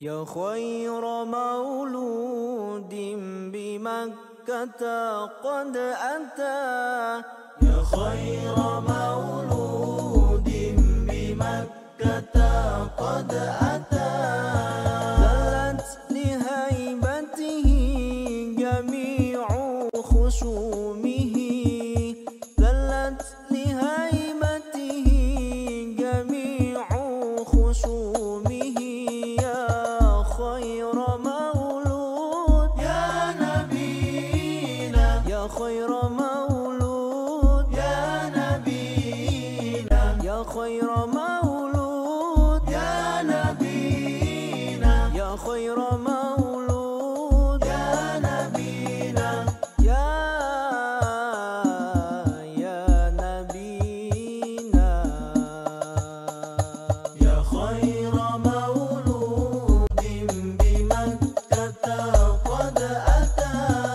يا خير مولود بمكة قد أتى. يا خير مولود بمكة قد أتى. دلت لهيبته جميع خصومه. مولود يا نبينا. يا خير مولود. يا نبينا. يا خير مولود. يا نبينا. يا خير مولود. قد أتى